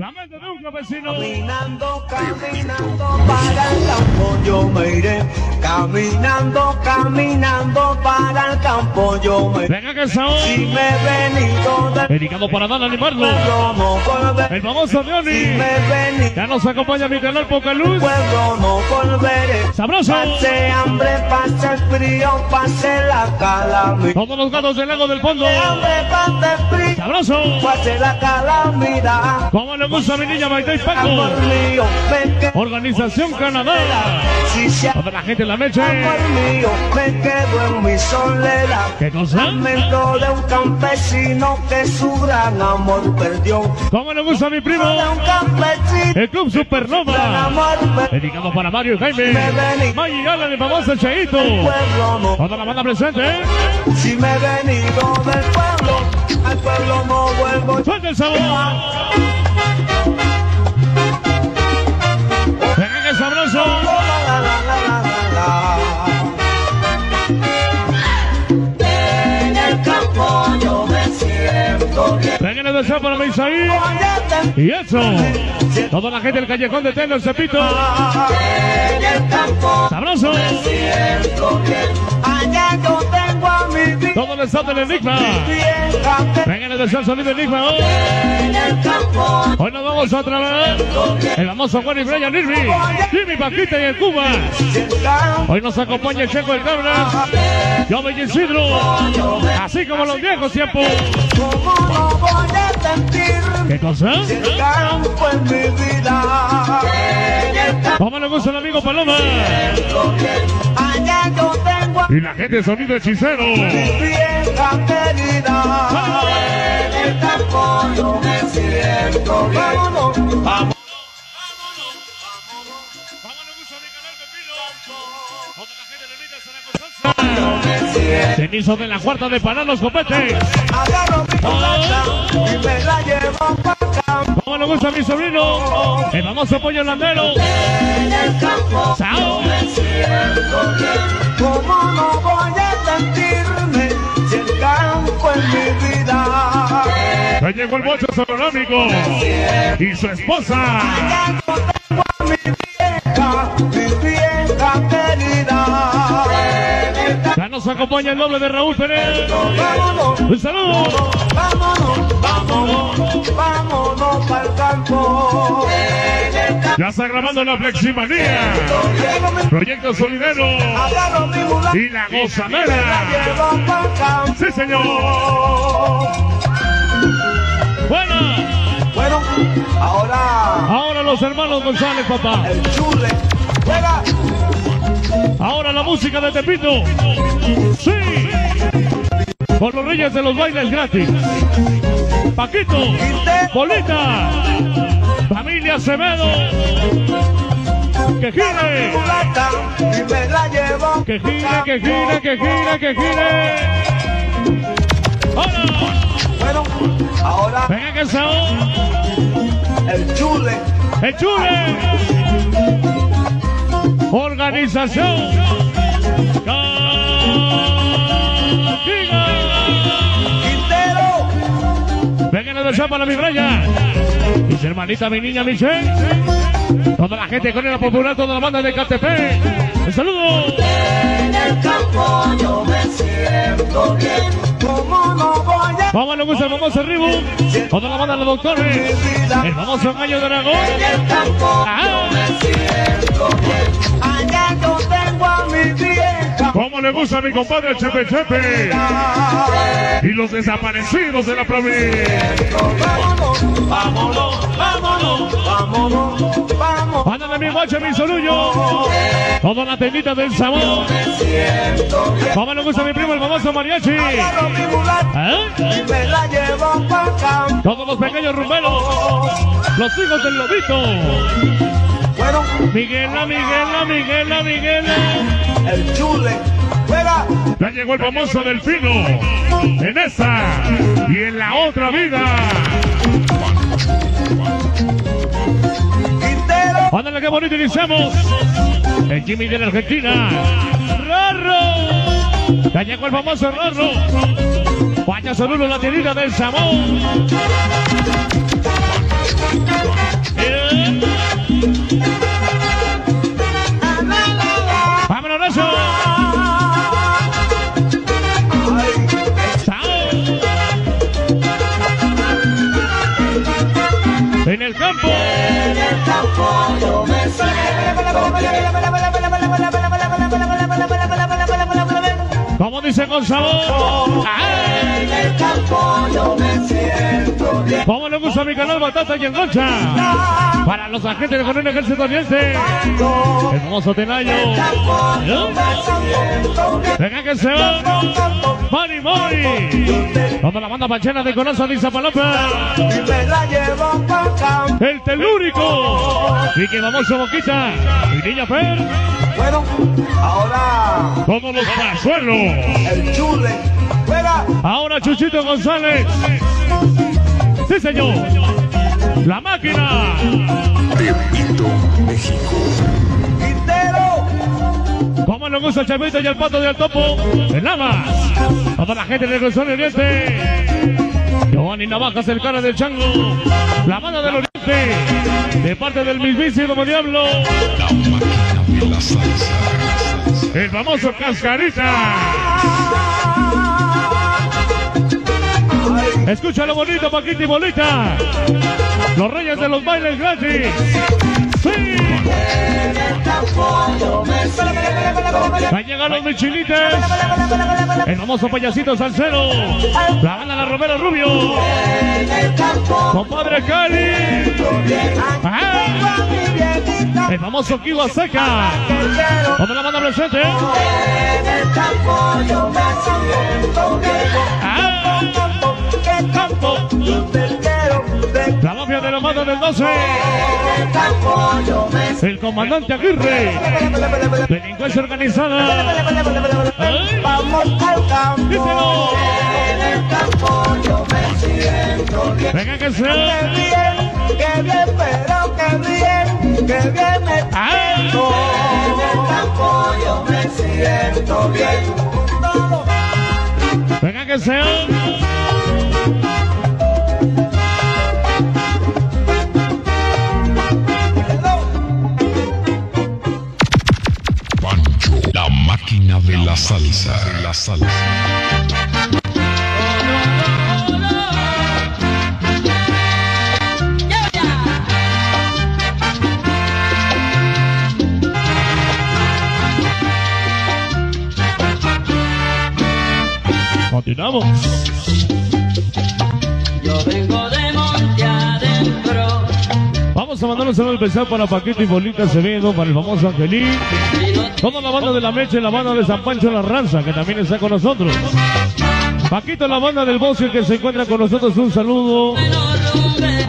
De un campesino. Caminando, caminando para el campo yo me iré. Caminando, caminando para el campo yo me iré. Venga que son. Si me he venido del Dedicado para Dan animarlo. no. El famoso Si me he venido Ya nos acompaña mi canal Poca Luz. pueblo no volveré. Sabroso. Pase hambre, pase frío, pase la calamidad. Todos los gatos del lago del fondo. Hambre, pase frío, Sabroso. pase la calamidad. Como le gusta a mi niña Maite y Paco. Organización Canadá. Toda la gente en la mío, me quedo en mi soledad. ¿Qué cosa? Lamento de un campesino que su gran amor perdió. Como le gusta a mi primo. De El Club Supernova. Dedicado para Mario y Jaime. Maggie Alan, el famoso no. Toda la banda presente. ¿eh? Si me he venido del pueblo, al pueblo no vuelvo. Suelta el sabor. Sabroso. En el campo yo me siento bien. Venga el deseo para. Oye, Y eso. Toda la gente del callejón de Teno, el Cepito. En el campo Sabroso. siento bien. Allá yo Todo el estado del Enigma. vieja que Venga el deseo sonido Enigma. hoy. el nos vamos a traer el famoso Juan y Brian Irvi. Jimmy Paquita y el Cuba. Hoy nos acompaña el Checo del Cabras. Yo me Isidro. Así como los viejos tiempos. ¿Cómo no voy a sentirme ¿Qué cosa? el el ¿Cómo le gusta el amigo Paloma? allá Y la gente sonido hechicero. mi vieja querida. En el campo yo me siento bien. Vámonos, vamos. Cenizo de la cuarta de Pananos Copete. Agarro mi mulata y me la llevo. ¿Cómo le gusta a mi sobrino? El famoso pollo holandero. En el campo ¡Sao! me siento bien. ¿Cómo no voy a sentirme si el campo es mi vida? Ya llegó el bocho sonómico. Y su esposa. Acompaña el doble de Raúl Pérez. Un saludo. vámonos, vámonos, vámonos para el campo. Ya está grabando la mi- Proyecto Solidero. Y la gozadera. Sí, señor. Bueno, Bueno, ahora ahora los hermanos González, papá. el chule juega. Ahora la música de Tepito. Sí. Por los reyes de los bailes gratis. Paquito. Bolita. Familia Acevedo. Que gire. Que gire, que gire, que gire, que gire. Ahora. Bueno, ahora Venga que el chule. El chule. Organización. Quintero. Vengan a besar para mi Brian. Mis hermanita, mi niña Michelle. Toda la gente con el popular, toda la banda de KTP. Un saludo. En el campo yo me siento bien. ¿Cómo no voy a Vamos, le gusta el famoso Ribu. Toda la banda de los doctores. El famoso Gallo campo Ah. Como le gusta a mi compadre Chepe Chepe. Y los desaparecidos de la provincia. Vámonos, vámonos, vámonos, vámonos, vamos. Ándale mi guache, mi solullo. Toda la tendita del sabor. Como le gusta a mi primo, el famoso mariachi. ¿Eh? Todos los pequeños rumberos. Los hijos del lobito. Bueno, Miguela, Miguela, Miguela, Miguela. el chule juega. Ya llegó el famoso Delfino. En esa y en la otra vida. Quintero. Ándale, qué bonito iniciamos. El Jimmy de la Argentina. Rorro. Ya llegó el famoso Rorro. Guaya Solulo, la tiendita del sabor. Yo me siento. Como dice con sabor. ¡Ay! En el campo yo me siento bien. Como le gusta mi canal Batata y Engancha. Para los agentes de Coronel Ejército Oriente. Hermoso Tenayo. ¿Eh? Venga que se va. Mari Mori. Donde la banda pachena de Conazo de Izapalapa. Y me la llevo pa' campo. El telúrico. Y que vamos a boquita. Y niña Per. Bueno, ahora Como los pazuelos. el chule. Fuera. Ahora Chuchito González. Sí, señor. La máquina. Quintero. Como le gusta el chavito y el pato del topo. En Navas. Toda la gente del Corazón Oriente. Giovanni Navajas, el cara del chango. La mano del Oriente. De parte del mismísimo Diablo. El famoso Cascarita. Escucha lo bonito, Paquita y Bolita. Los reyes de los bailes gratis. Sí. Bien. Van llegar los michilites. El famoso payasito salsero. La banda de Romero Rubio. Compadre Cali. El famoso Kiwa Seca. ¿Dónde la banda presente? En el campo yo me siento bien. Ah, la mafia de la banda del 12. en el comandante Aguirre. Delincuencia organizada. Vamos al campo. En el campo yo me siento bien. Venga que Qué sea. bien, pero qué bien, qué bien me siento. En el campo yo me siento bien. Venga que sea. Continuamos. Vamos a mandar un saludo especial para Paquito y Bolita Acevedo, para el famoso Angelín. Toda la banda de la Mecha y la banda de San Pancho La Ranza, que también está con nosotros. Paquito, la banda del Bosque que se encuentra con nosotros, un saludo.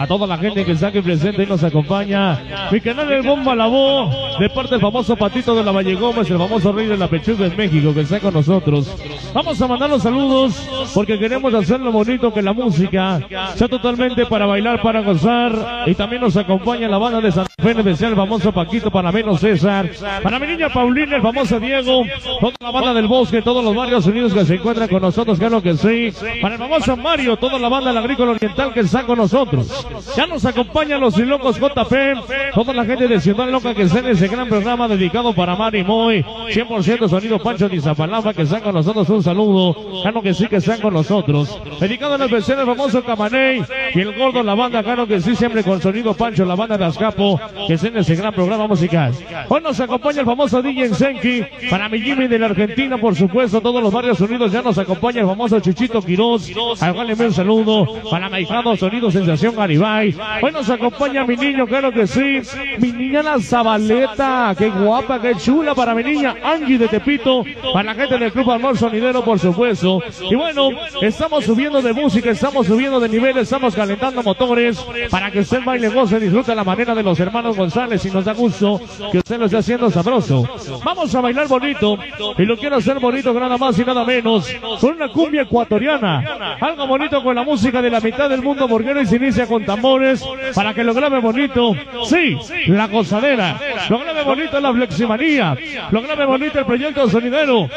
A toda la gente que está aquí presente y nos acompaña. Mi canal El Bomba La Voz, de parte del famoso Patito de la Valle Gómez, el famoso rey de la pechuga en México, que está con nosotros. Vamos a mandar los saludos porque queremos hacerlo bonito que la música sea totalmente para bailar, para gozar. Y también nos acompaña la banda de San Fe, en especial el famoso Paquito, para menos César. Para mi niña Paulina, el famoso Diego. Toda la banda del Bosque, todos los barrios unidos que se encuentran con nosotros, claro que sí. Para el famoso Mario, toda la banda del Agrícola Oriental que está con nosotros. Ya nos acompañan los Ilocos JP, toda la gente de Ciudad Loca que está en ese gran programa dedicado para Mari Moy, 100% sonido Pancho de Zapalapa que están con nosotros, un saludo, claro que sí que están con nosotros. Dedicado en especial al famoso Camaney y el gordo, la banda, claro que sí, siempre con sonido Pancho, la banda de Azcapo, que está en ese gran programa musical. Hoy nos acompaña el famoso DJ Senki, para mi Jimmy de la Argentina, por supuesto, todos los barrios unidos ya nos acompaña el famoso Chuchito Quiroz, al cual le envío un saludo, para Maijado, sonido Sensación Garibay. Hoy nos acompaña mi niño, claro que sí, mi niña la Zabaleta, qué guapa, qué chula para mi niña Angie de Tepito, para la gente del Club Amor Sonidero, por supuesto. Y bueno, estamos subiendo de música, estamos subiendo de nivel, estamos calentando motores para que usted baile, goce, disfrute la manera de los hermanos González y nos da gusto que usted lo esté haciendo sabroso. Vamos a bailar bonito y lo quiero hacer bonito nada más y nada menos con una cumbia ecuatoriana. Algo bonito con la música de la mitad del mundo y se inicia con tambores para que lo grabe bonito. Sí, la gozadera. Lo grabe bonito la fleximanía. Lo grabe bonito el proyecto sonidero.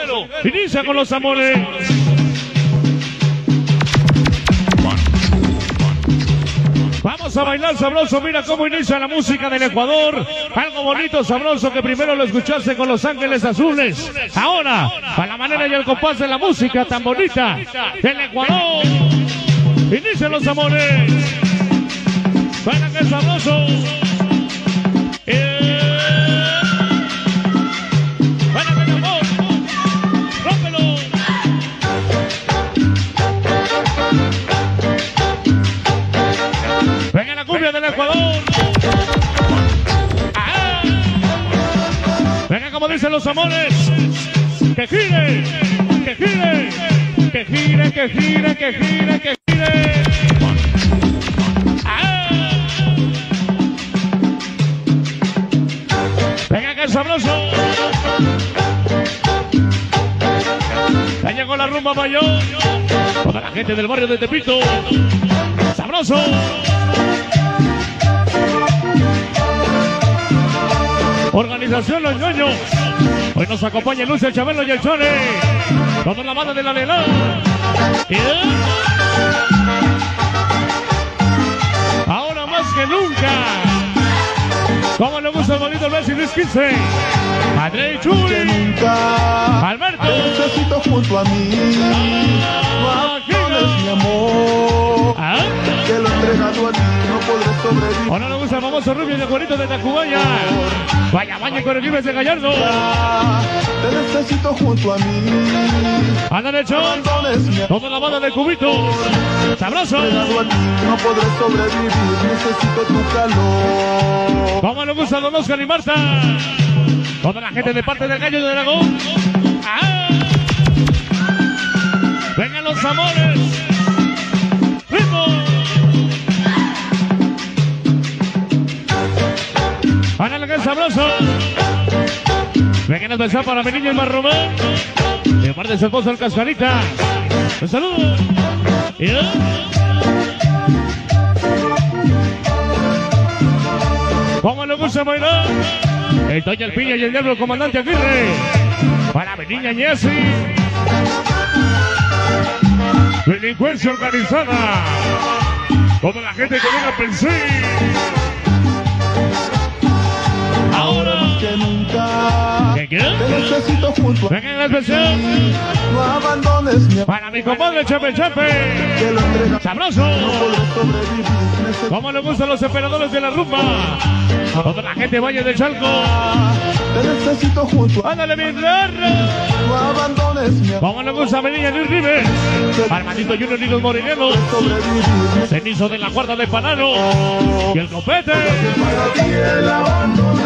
Inicia con los amores. Vamos a bailar sabroso, mira cómo inicia la música del Ecuador. Algo bonito, sabroso, que primero lo escuchaste con Los Ángeles Azules. Ahora, a la manera y el compás de la música tan bonita del Ecuador. Inicia los amores. Suena que es sabroso. Eh. Suena que amor. Rómpelo. Venga la cumbia del Ecuador. Ah. Venga como dicen los amores. Que gire, que gire, que gire, que gire, que gire, que gire. Sabroso. Ya llegó la rumba mayor. Toda la gente del barrio de Tepito. Sabroso. Organización Los Ñoños. Hoy nos acompaña Lucio Chabelo y el Chone. Toda la banda de la Lela. Ahora más que nunca. Como le gusta el bonito Messi Luis 15. André Chuy. Alberto. junto a mí. Mi amor, Ah. que lo entregado a ti no podré sobrevivir. Ahora le gusta el famoso rubio y el bonito de Tacubaya. Vaya, vaya con el de Gallardo. Te necesito junto a mí. Mi amor, Toda la banda de cubitos. Sabroso. a no podré sobrevivir. Necesito tu calor. Como le gusta a Don Oscar y Marta. Toda la gente de parte del gallo de dragón. Vengan los amores. ¡Ritmo! Háganle que es sabroso. Vengan a besar para mi niño el Marromán. De parte de su esposo el Cascarita. Un saludo. ¿Ya? ¿Cómo le gusta bailar? El Toño, el Piña y el Diablo, comandante Aguirre. Para mi niña Ñesi. Delincuencia organizada. Toda la gente que venga a pensar. Que nunca ¿Qué qué? te necesito junto a mí. Venga en la especial. No abandones mi Para mi compadre Chepe Chepe. Sabroso. no ¿Cómo le gustan los emperadores de la rumba? Toda la gente Valle de Chalco. Te necesito junto a Ándale, mi raro. No abandones mi ¿Cómo le gusta a mi niña Luis Rives? Armandito Junior y los Moreneros. Cenizo de la cuarta de Panano. Y el copete. Es fácil para ti. el abandono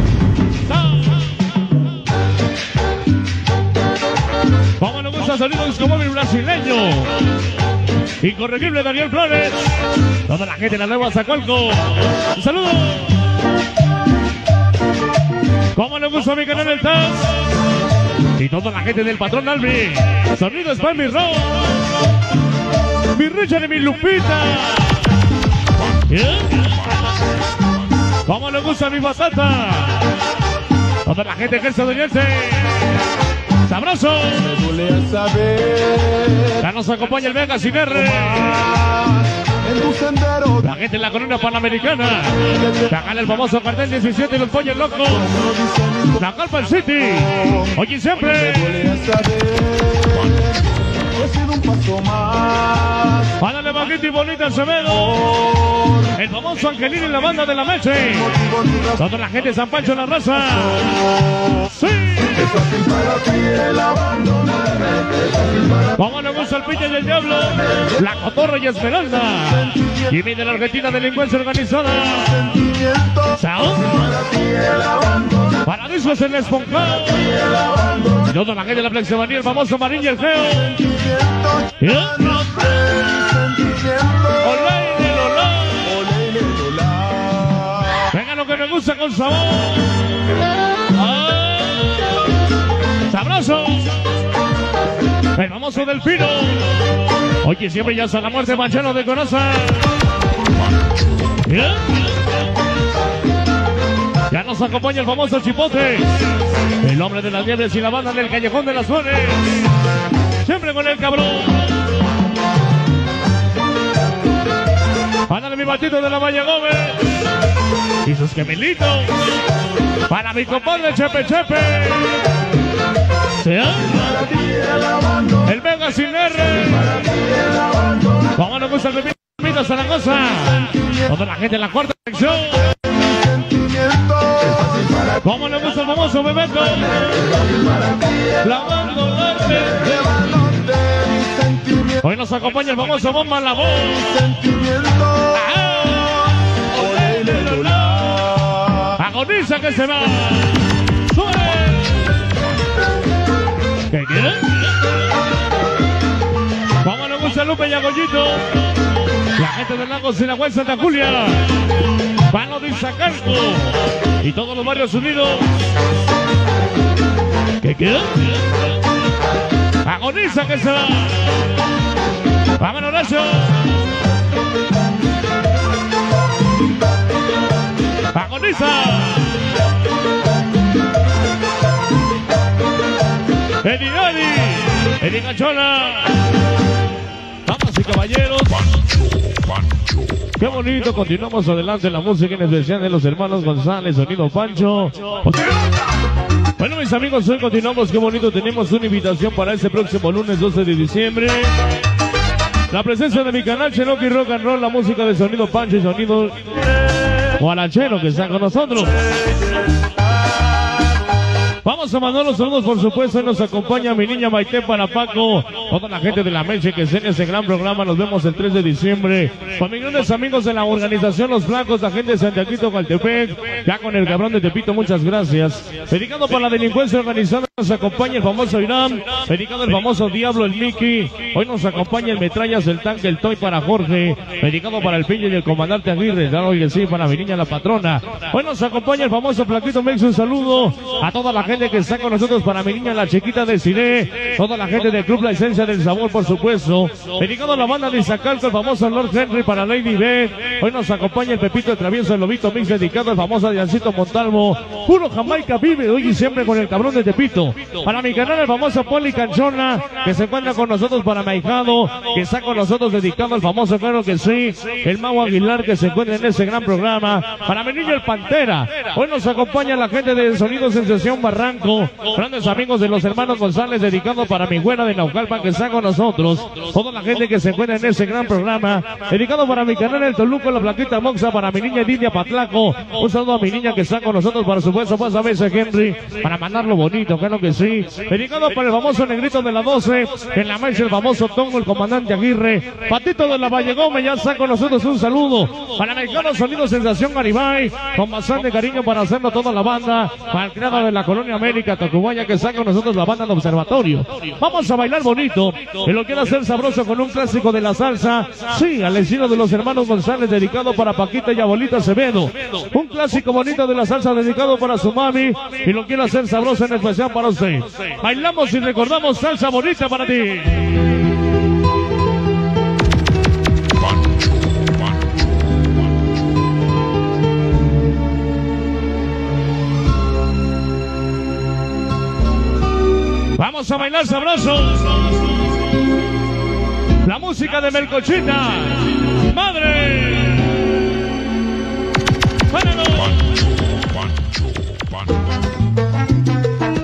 Vamos, nos gusta sonido discomóvil brasileño. Incorregible Daniel Flores. Toda la gente de la nueva Zacualco. Un saludo. ¿Cómo le gusta mi canal el TAS? Y toda la gente del patrón Albi. Sonido Spam mi Rock. Mi Richard y mi Lupita. ¿Eh? ¿Cómo le gusta mi batata? Toda la gente que es. Sabroso. Ya nos acompaña el Vega en sendero. La gente en la columna panamericana. Acá el famoso cartel 17 y los pollos locos. La Calpa el City. Oye siempre. un paso más. Y Bonita Acevedo. El famoso Angelín y la banda de la Meche. Toda la gente de San Pancho en la raza. Sí. Es el. Es fácil para ¿Cómo le gusta el piña y el diablo? La cotorra y Esmeralda. Jimmy de la Argentina Delincuencia Organizada. sentimientos. Sao. Para ti el el esponjado. Y toda la gente de la Flexemanía, el famoso Marín y el. Ole, ile, lola. Venga lo que me gusta con sabor. El famoso Delfino. Oye, siempre ya está la muerte manchano de coraza. ¿Eh? Ya nos acompaña el famoso Chipote. El hombre de las nieves y la banda del Callejón de las Flores. Siempre con el cabrón. Ándale mi batito de la Valle Gómez. Y sus gemelitos. Para mi compadre Chepe Chepe. El Vega sin R. ¿Cómo nos el Pepito Zaragoza? Toda la gente en la cuarta sección. ¿Cómo nos gusta el famoso Bebeto? Hoy nos acompaña el famoso Bomba La Voz. Agoniza que se va. ¿Qué quieres? ¿Cómo nos gusta Lupe y Agollito? La gente del lago Sinagüe, Santa Julia. Palo de Izacalco. Y todos los barrios unidos. ¿Qué quieres? Agoniza que se. Vámonos, Horacio. Agoniza. Eddie Eddie. Eddie Cachola. Damas y caballeros. Qué bonito, continuamos adelante la música en especial de los hermanos González, Sonido Pancho. Bueno, mis amigos, hoy continuamos. Qué bonito, tenemos una invitación para este próximo lunes 12 de diciembre. La presencia de mi canal Chenoki Rock and Roll, la música de Sonido Pancho y Sonido Guarachero que está con nosotros. Vamos a mandar los saludos, por supuesto. Hoy nos acompaña mi niña Maite para Paco. Toda la gente de la Meche que en ese gran programa. Nos vemos el 3 de diciembre. Con mis grandes amigos de la organización Los Blancos, la gente de Santiago Caltepec. Ya con el cabrón de Tepito, muchas gracias. Dedicado para la delincuencia organizada, nos acompaña el famoso Irán. Dedicado el famoso Diablo, el Mickey. Hoy nos acompaña el Metrallas, el Tanque, el Toy para Jorge. Dedicado para el Piña y el comandante Aguirre. Que sí, para mi niña la patrona. Hoy nos acompaña el famoso Plaquito Mex. Un saludo a toda la gente que está con nosotros. Para mi niña la chiquita de Cine. Toda la gente del Club La Esencia del Sabor, por supuesto. Dedicado a la banda de Izacalco, el famoso Lord Henry para Lady B. Hoy nos acompaña el Pepito de Travieso, el Lobito Mix, dedicado al famoso Adriancito Montalvo. Puro Jamaica vive hoy y siempre con el cabrón de Tepito. Para mi canal, el famoso Poli Canchona, que se encuentra con nosotros para mi ahijado, que está con nosotros dedicado al famoso, claro que sí, el Mago Aguilar, que se encuentra en ese gran programa. Para mi niño, el Pantera. Hoy nos acompaña la gente de Sonido Sensación Grandes amigos de los hermanos González, dedicado para mi güera de Naucalpan, que está con nosotros. Toda la gente que se encuentra en ese gran programa, dedicado para mi canal, el Toluco, la Plaquita Moxa, para mi niña Lidia Patlaco. Un saludo a mi niña que está con nosotros, por supuesto, más a veces Henry, para mandarlo bonito, claro que sí. Dedicado para el famoso negrito de la 12, en la mesa el famoso Tongo, el comandante Aguirre. Patito de la Valle Gómez, ya está con nosotros, un saludo. Para Mexicano Sonido Sensación Garibay, con bastante cariño para hacerlo toda la banda. Para el creador de la Colonia América, Tacubaya, que con nosotros la banda de Observatorio. Vamos a bailar bonito, que lo quiere hacer sabroso con un clásico de la salsa. Sí, al estilo de los hermanos González, dedicado para Paquita y Abuelita Acevedo. Un clásico bonito de la salsa dedicado para su mami, y lo quiere hacer sabroso en especial para usted. Bailamos y recordamos salsa bonita para ti. Vamos a bailar sabroso. La música de Melcochita. Madre. Vámonos.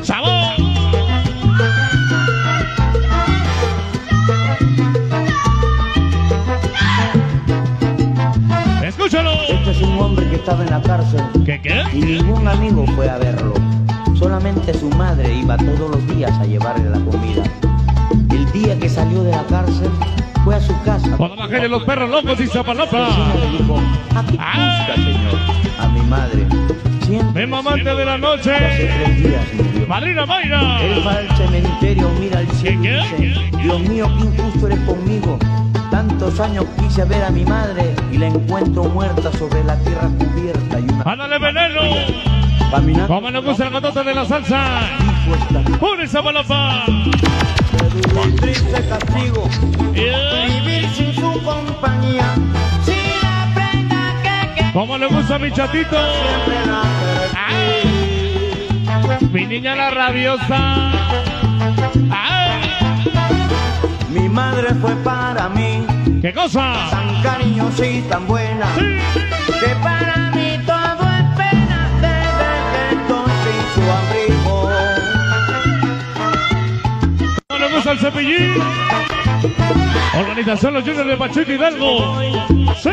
Sabor. Escúchalo. Este es un hombre que estaba en la cárcel ¿Qué qué? y ningún amigo fue a verlo. Solamente su madre iba todos los días a llevarle la comida. El día que salió de la cárcel, fue a su casa. Toda la gente, los perros locos y Zapalapa. le dijo, ¿a qué busca, señor? A mi madre. Siempre, mamante de la Hace noche. tres días murió. Madrina Mayra. Él va al cementerio, mira al cielo y ¿Qué, dice, qué? Dios mío, qué injusto eres conmigo. Tantos años quise ver a mi madre y la encuentro muerta sobre la tierra cubierta y una Ándale veneno. Caminando Como nos gusta el gatote de la salsa. dispuesta. ¡Pure Zapalapa! Un triste castigo vivir sin su compañía. Si la prenda que Como le gusta a mi chatito. Ay, mi niña la rabiosa. Ay, Mi madre fue para mí ¿Qué cosa? tan cariñosa y tan buena Sí. que para mí Gusta el cepillín. Organización Los Juniors de Pachuca Hidalgo. Sí.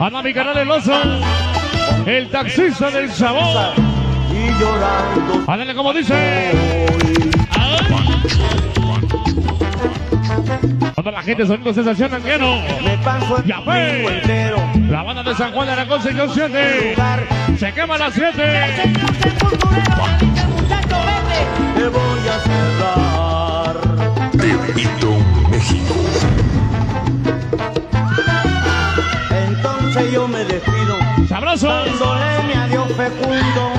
Anda mi canal el oso. El taxista del sabor. y llorando Ándale como dice. Cuando la gente sonido sensación anguero. Ya ve. La banda de San Juan de Aragón, señor 7. lugar Se quema a las 7. te voy a Tepito, México. Entonces yo me despido Sabroso. dándole mi adiós fecundo,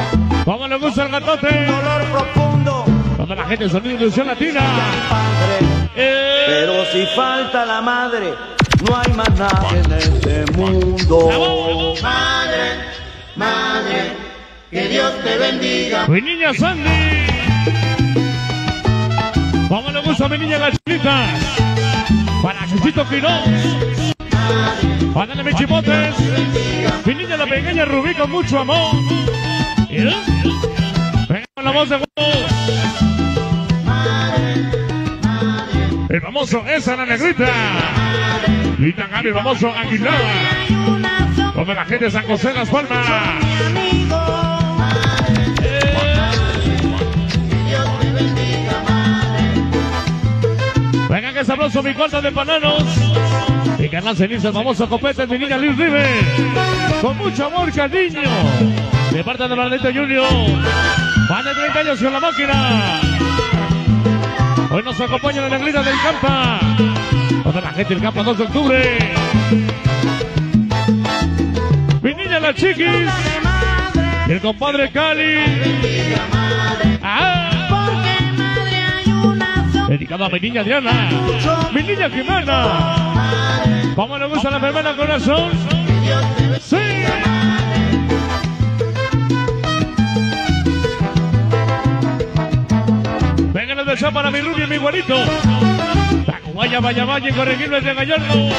Como le gusta el gatote. dolor profundo, Cuando la gente sonido ilusión latina. padre. Eh, Pero si falta la madre, no hay más nadie en este mundo. bravo. Madre, que Dios te bendiga. Mi niña Sandy. Como le gusta a mi niña la chinita. Para Chuchito Quirós. Ándale mis chipotes. Mi niña la pequeña Rubí con mucho amor. ¿Eh? Venga con la voz de. El famoso esa la negrita. Y el famoso Aguilar. Donde la gente San José Las Palmas. Que sabroso mi cuarto de bananos. Mi canal el famoso copete, mi niña Liz River. Con mucho amor, cariño. De parte de Maldito Junior. Más de 30 años con la máquina. Hoy nos acompaña la negrita del Campa. Toda la gente del Campa 2 de octubre. Mi niña la chiquis. El compadre Cali. Ah. Dedicado a mi niña Diana. Mi niña Jimena. ¿Cómo le gusta la hermana corazón? Sí. Vengan de echar para mi rubio y mi guarito. Tacuaya, vaya, vaya, incorregibles de Gallardo.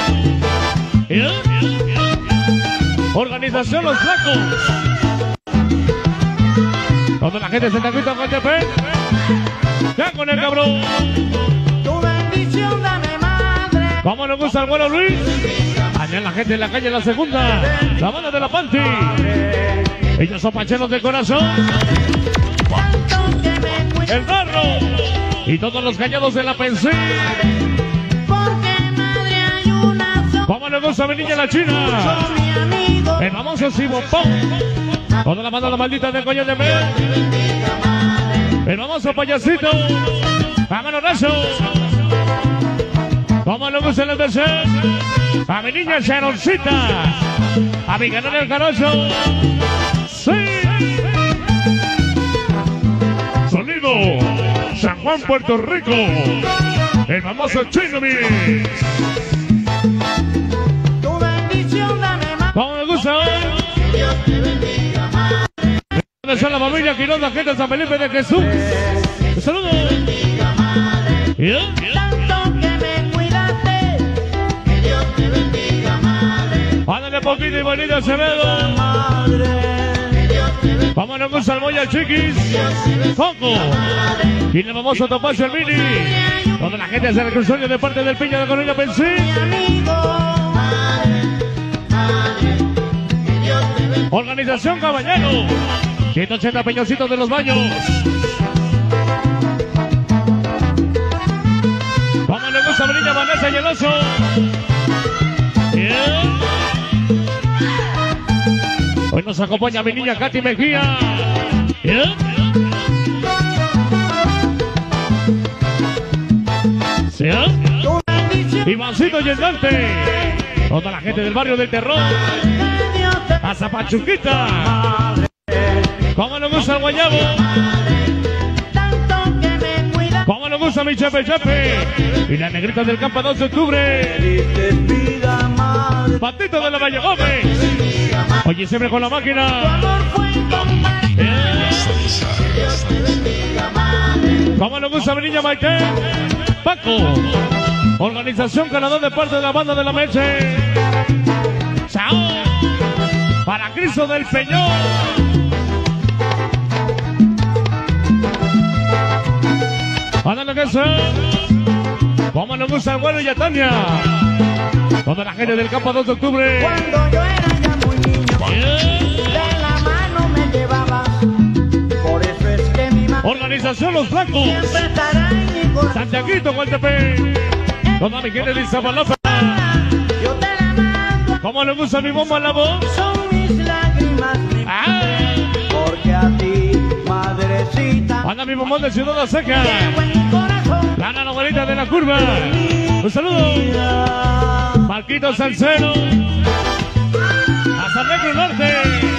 Organización Los Flacos. Donde la gente se taquita con TP. Ya con el cabrón. Tu bendición dame madre. ¿Cómo nos gusta el bueno Luis? Allá la gente en la calle la segunda. La banda de la Panty. Ellos son pacheros de corazón. El barro. Y todos los callados de la pensión. Porque madre hay una sola. ¿Cómo nos gusta mi niña la china? El famoso Sibopón. Toda la banda la maldita de coño de Mer. El famoso payasito. Vámonos, Razo. ¿Cómo nos gusta el tercer? A mi niña Sharoncita. A mi canal el Caroso. Sí. Sonido. San Juan, Puerto Rico. El famoso Chino Mix. Tu bendición dame madre. ¿Cómo me está la familia Quirón, la gente de San Felipe de Jesús? Saludos. Tanto que me cuidaste. Que Dios te bendiga madre. Ándale poquito y bonito Acevedo. Madre. Vamos a gusta el Moya Chiquis. Coco. Y el famoso Topacio el Mini. Donde la gente hace el crucerio de parte del Piña de Corona Pensí. Organización Caballero. 180 peñocitos de los baños. Vamos a gusta Brilla Vanessa y el oso. Bien. Hoy nos acompaña mi niña Katy Mejía. Bien. ¿Sí? Tu bendición Ivancito Yendante. Toda la gente del barrio del terror. que Dios te A Zapachuquita. ¿Cómo nos gusta el guayabo? ¿Cómo nos gusta mi chepe chepe? Y la negrita del campo 2 de octubre. Patito de la Valle Gómez. Oye, siempre con la máquina. ¿Cómo le gusta mi niña Maite? Paco. Organización ganador de parte de la banda de la Meche. Chao. Para Cristo del Peñón. Ándale que sea. ¿Cómo le gusta al bueno y a Tania? Toda la gente del campo 2 de octubre. Cuando yo era ya muy niño, de la mano me llevabas. Por eso es que mi mamá Organización Los Blancos. siempre estará en mi corazón. Santiaguito, Gualtepe. Toda mi gente de Iztapalapa. Yo te la mando, ¿Cómo le gusta mi bomba la voz? son mis lágrimas, mi ¡Ah! porque a ti, madrecita, Anda mi bombón de Ciudad Seca. Gana la abuelita de la curva. Un saludo. Marquito Salcero. Hasta Negro Norte.